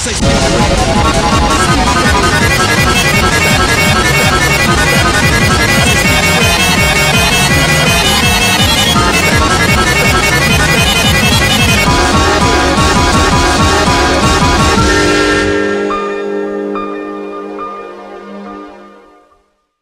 Say